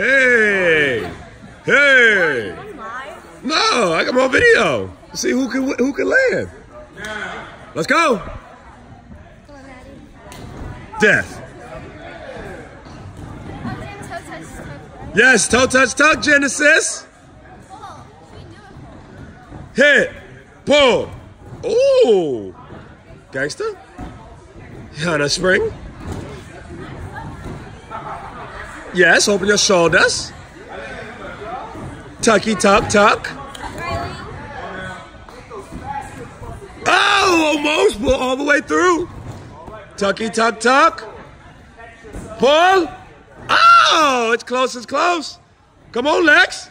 Hey! Hey! No, I got more video. See who can who can land. Let's go. Death. Yes, toe touch tuck Genesis. Hit. Pull. Ooh. Gangster. handspring. Yes, open your shoulders. Tucky tuck tuck. Oh, almost. Pull all the way through. Tucky tuck tuck. Pull. Oh, it's close, it's close. Come on, Lex.